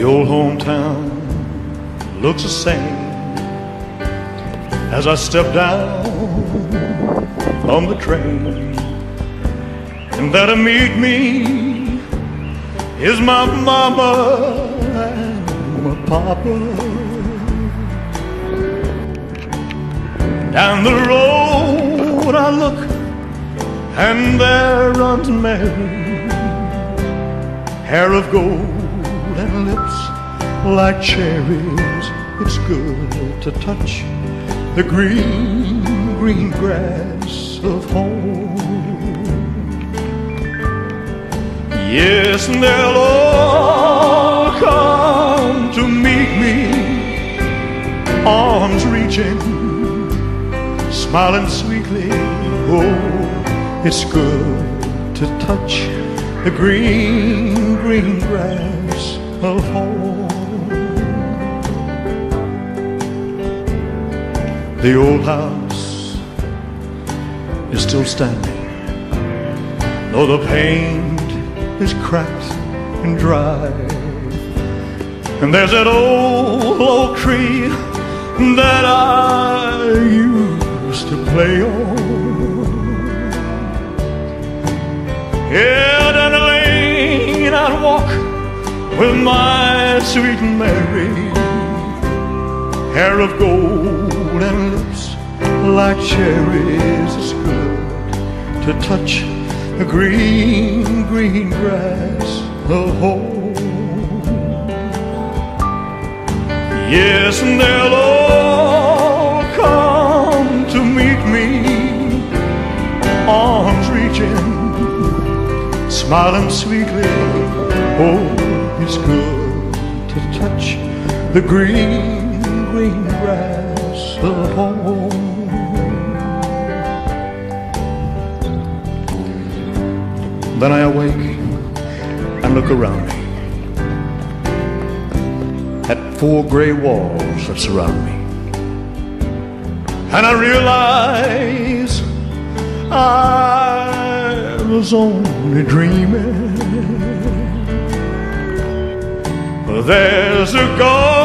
The old hometown looks the same as I step down on the train. And there to meet me is my mama and my papa. Down the road I look, and there runs Mary, hair of gold and lips like cherries. It's good to touch the green, green grass of home. Yes, and they'll all come to meet me, arms reaching, smiling sweetly. Oh, it's good to touch the green, green grass home. The old house is still standing, though the paint is cracked and dry. And there's that old oak tree that I used to play on. Yeah, with my sweet Mary, hair of gold and lips like cherries. It's good to touch the green, green grass of home. Yes, and they'll all come to meet me, arms reaching, smiling sweetly. Oh, it's good to touch the green, green grass of home. Then I awake and look around me at four gray walls that surround me. And I realize I was only dreaming. There's a God